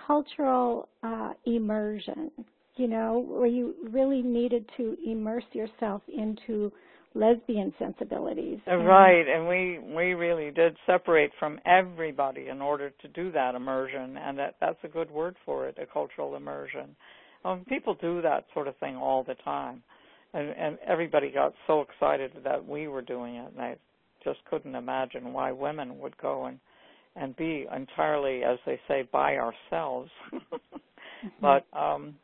cultural uh, immersion. You know, where you really needed to immerse yourself into lesbian sensibilities. Uh, right, and we we really did separate from everybody in order to do that immersion, and that that's a good word for it, a cultural immersion. Um, people do that sort of thing all the time, and and everybody got so excited that we were doing it, and I just couldn't imagine why women would go and and be entirely, as they say, by ourselves. mm-hmm. But um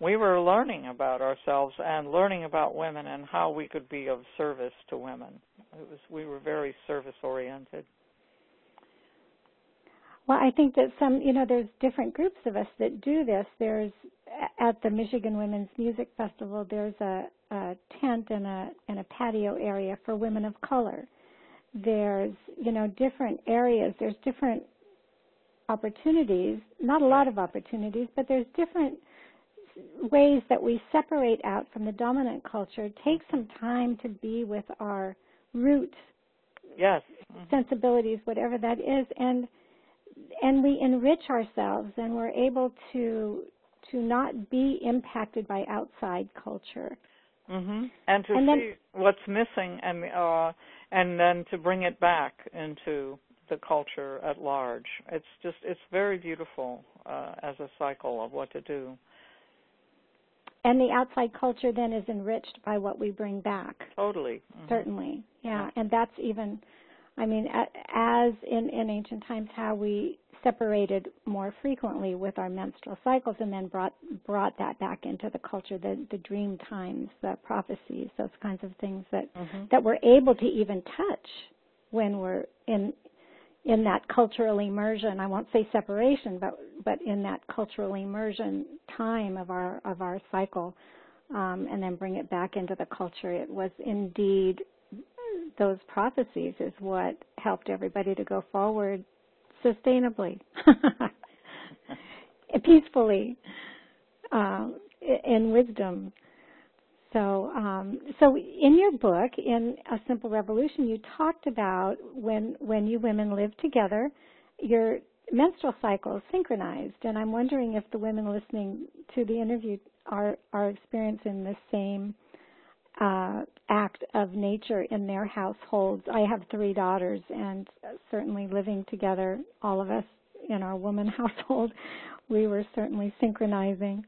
we were learning about ourselves and learning about women and how we could be of service to women. It was we were very service oriented. Well, I think that some, you know, there's different groups of us that do this. There's at the Michigan Women's Music Festival, there's a, a tent and a and a patio area for women of color. There's, you know, different areas. There's different opportunities. Not a lot of opportunities, but there's different ways that we separate out from the dominant culture, take some time to be with our root yes. Mm-hmm. sensibilities, whatever that is, and and we enrich ourselves and we're able to to not be impacted by outside culture. Mm-hmm. And to and see then, what's missing and uh, and then to bring it back into the culture at large. It's just it's very beautiful uh, as a cycle of what to do and the outside culture then is enriched by what we bring back. Totally. Mm-hmm. Certainly. Yeah. And that's even, I mean, as in, in ancient times, how we separated more frequently with our menstrual cycles and then brought brought that back into the culture the the dream times the prophecies those kinds of things that mm-hmm. that we're able to even touch when we're in in that cultural immersion i won't say separation but but in that cultural immersion time of our of our cycle um, and then bring it back into the culture it was indeed those prophecies is what helped everybody to go forward sustainably peacefully uh, in wisdom so, um, so in your book, in A Simple Revolution, you talked about when when you women live together, your menstrual cycles synchronized, and I'm wondering if the women listening to the interview are are experiencing the same uh, act of nature in their households. I have three daughters, and certainly living together, all of us in our woman household, we were certainly synchronizing.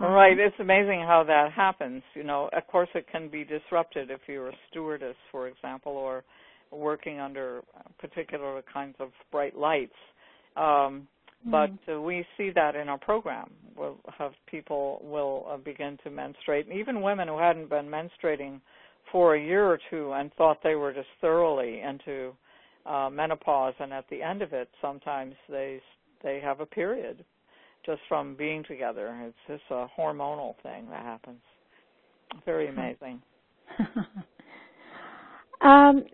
Right. It's amazing how that happens. You know, of course, it can be disrupted if you're a stewardess, for example, or working under particular kinds of bright lights. Um, mm-hmm. but uh, we see that in our program. We'll have people will uh, begin to menstruate, and even women who hadn't been menstruating for a year or two and thought they were just thoroughly into uh, menopause, and at the end of it, sometimes they they have a period just from being together. It's just a hormonal thing that happens. Very amazing. um,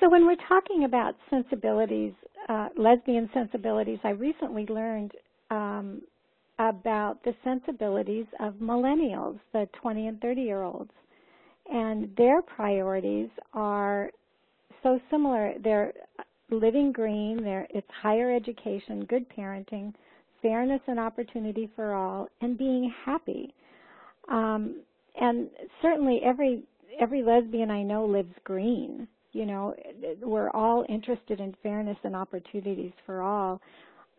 so when we're talking about sensibilities, uh, lesbian sensibilities, I recently learned um, about the sensibilities of millennials, the 20 and 30 year olds, and their priorities are so similar. They're living green. They're it's higher education, good parenting, fairness and opportunity for all, and being happy. Um, and certainly every every lesbian I know lives green. You know, we're all interested in fairness and opportunities for all.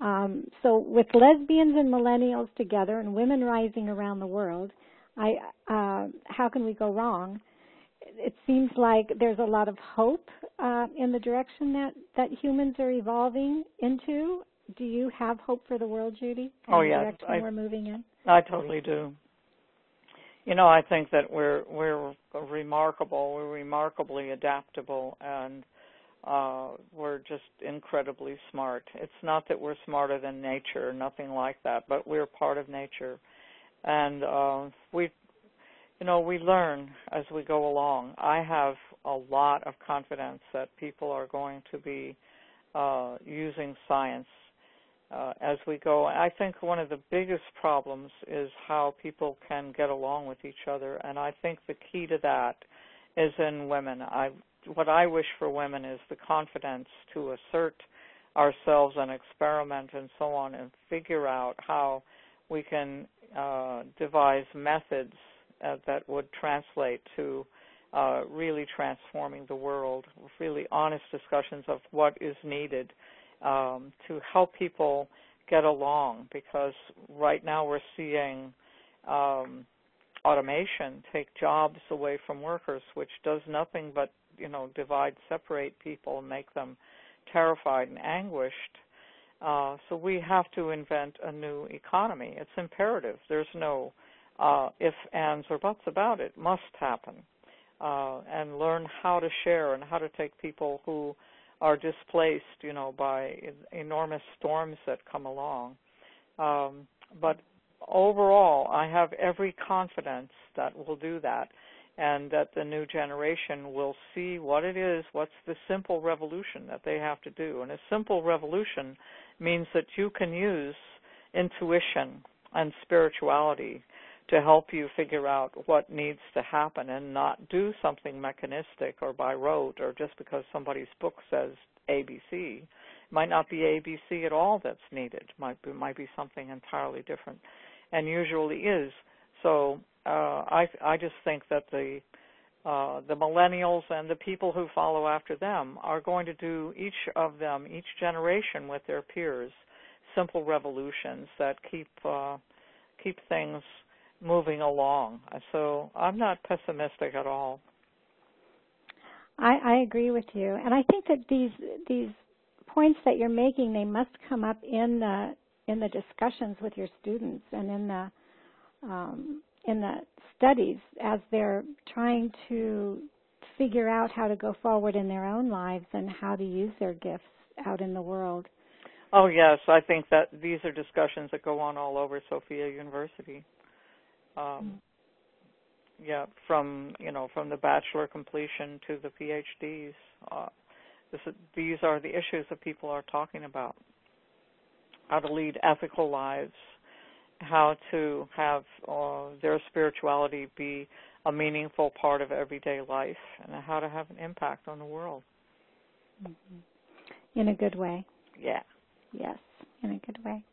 Um, so with lesbians and millennials together and women rising around the world, I uh, how can we go wrong? It seems like there's a lot of hope uh, in the direction that that humans are evolving into. Do you have hope for the world, Judy? Oh yeah, I, we're moving in. I totally do. You know, I think that we're we're remarkable. We're remarkably adaptable, and uh, we're just incredibly smart. It's not that we're smarter than nature, nothing like that, but we're part of nature, and uh, we, you know, we learn as we go along. I have a lot of confidence that people are going to be uh, using science uh, as we go. I think one of the biggest problems is how people can get along with each other, and I think the key to that is in women. I what I wish for women is the confidence to assert ourselves and experiment and so on, and figure out how we can uh, devise methods uh, that would translate to uh, really transforming the world, really honest discussions of what is needed um, to help people get along because right now we're seeing um, automation take jobs away from workers, which does nothing but you know divide, separate people, and make them terrified and anguished. Uh, so we have to invent a new economy. It's imperative. There's no uh, ifs, ands, or buts about it. Must happen, uh, and learn how to share and how to take people who are displaced, you know, by enormous storms that come along. Um, but overall, I have every confidence that we'll do that and that the new generation will see what it is, what's the simple revolution that they have to do. And a simple revolution means that you can use intuition and spirituality to help you figure out what needs to happen and not do something mechanistic or by rote or just because somebody's book says ABC. It might not be ABC at all that's needed. It might be might be something entirely different, and usually is. So uh, I I just think that the uh, the millennials and the people who follow after them are going to do each of them, each generation with their peers, simple revolutions that keep uh, keep things moving along. So I'm not pessimistic at all. I, I agree with you, and I think that these these points that you're making they must come up in the in the discussions with your students and in the um, in the studies as they're trying to figure out how to go forward in their own lives and how to use their gifts out in the world. Oh yes, I think that these are discussions that go on all over Sofia University. Um, yeah, from you know from the bachelor completion to the PhDs. Uh, this, these are the issues that people are talking about: how to lead ethical lives, how to have uh, their spirituality be a meaningful part of everyday life, and how to have an impact on the world. Mm-hmm. In a good way. Yeah. Yes, in a good way.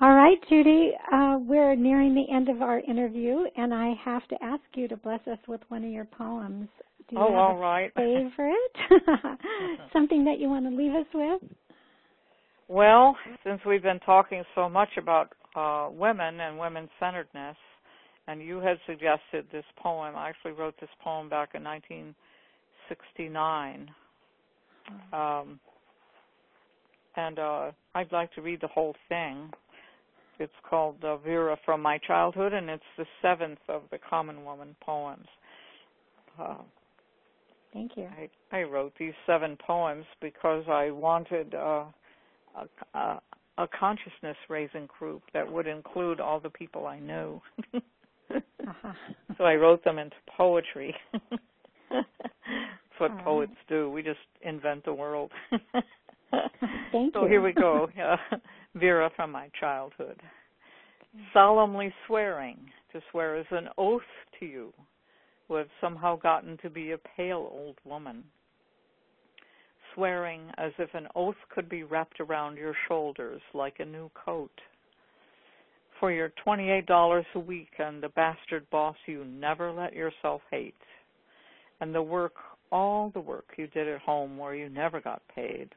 All right, Judy, uh, we're nearing the end of our interview, and I have to ask you to bless us with one of your poems. Do you oh, have all a right. favorite? Something that you want to leave us with? Well, since we've been talking so much about uh, women and women centeredness, and you had suggested this poem, I actually wrote this poem back in 1969. Um, and uh, I'd like to read the whole thing. It's called uh, Vera from My Childhood, and it's the seventh of the Common Woman poems. Uh, Thank you. I, I wrote these seven poems because I wanted uh, a, a, a consciousness raising group that would include all the people I knew. uh-huh. So I wrote them into poetry. That's what poets do. We just invent the world. Thank so you. here we go. Uh, Vera from my childhood. Solemnly swearing. To swear as an oath to you who have somehow gotten to be a pale old woman. swearing as if an oath could be wrapped around your shoulders like a new coat. For your $28 a week and the bastard boss you never let yourself hate. And the work, all the work you did at home where you never got paid.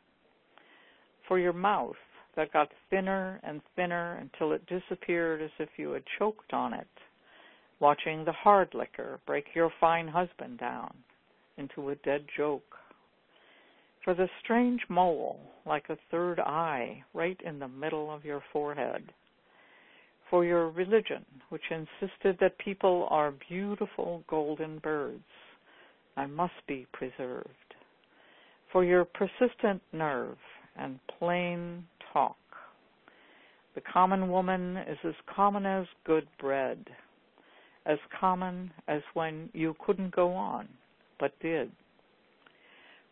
For your mouth that got thinner and thinner until it disappeared as if you had choked on it, watching the hard liquor break your fine husband down into a dead joke. For the strange mole, like a third eye, right in the middle of your forehead. For your religion, which insisted that people are beautiful golden birds and must be preserved. For your persistent nerve and plain talk. The common woman is as common as good bread, as common as when you couldn't go on, but did.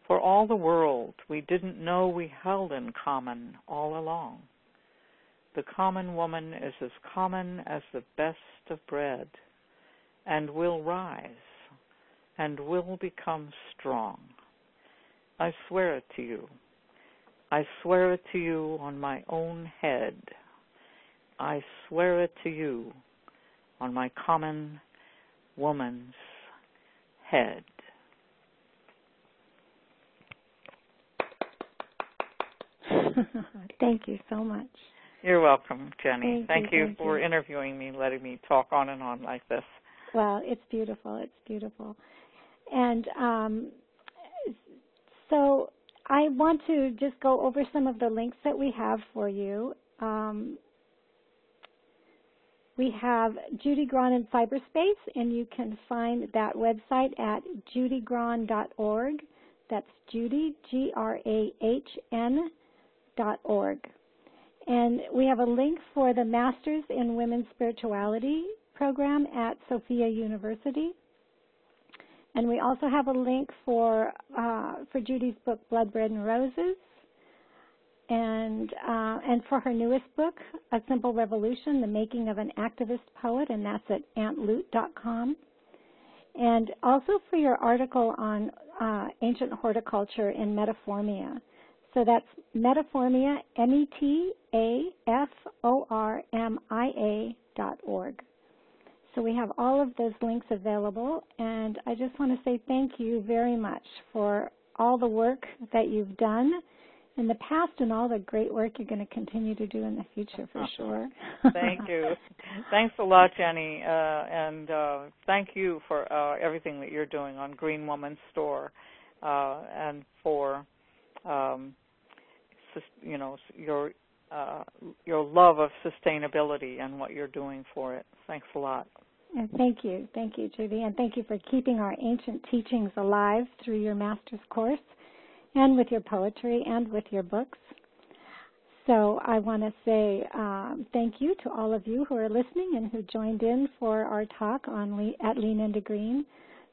For all the world, we didn't know we held in common all along. The common woman is as common as the best of bread, and will rise, and will become strong. I swear it to you. I swear it to you on my own head. I swear it to you on my common woman's head. thank you so much. You're welcome, Jenny. Thank, thank you, thank for you. interviewing me, letting me talk on and on like this. Well, it's beautiful. It's beautiful. And um, so I want to just go over some of the links that we have for you. Um, we have Judy Grahn in cyberspace, and you can find that website at judygrahn.org. That's Judy, G R A H N dot org. And we have a link for the Masters in Women's Spirituality program at Sofia University. And we also have a link for uh, for Judy's book Blood, Bread, and Roses, and uh, and for her newest book, A Simple Revolution: The Making of an Activist Poet, and that's at auntlute.com. And also for your article on uh, ancient horticulture in Metaformia. So that's Metaformia, M-E-T-A-F-O-R-M-I-A dot org. So we have all of those links available, and I just want to say thank you very much for all the work that you've done in the past and all the great work you're going to continue to do in the future for sure. thank you. Thanks a lot, Jenny, uh, and uh, thank you for uh, everything that you're doing on Green Woman Store uh, and for um, you know your uh, your love of sustainability and what you're doing for it. Thanks a lot. And thank you, thank you, Judy, and thank you for keeping our ancient teachings alive through your master's course, and with your poetry and with your books. So I want to say um, thank you to all of you who are listening and who joined in for our talk on Le- at Lean into Green.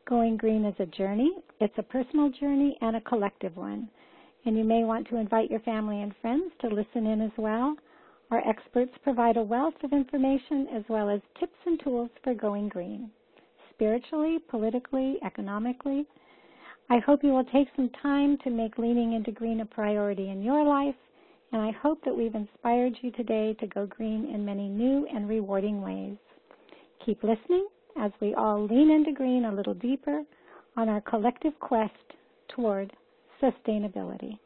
Going green is a journey. It's a personal journey and a collective one and you may want to invite your family and friends to listen in as well. Our experts provide a wealth of information as well as tips and tools for going green, spiritually, politically, economically. I hope you will take some time to make leaning into green a priority in your life, and I hope that we've inspired you today to go green in many new and rewarding ways. Keep listening as we all lean into green a little deeper on our collective quest toward sustainability.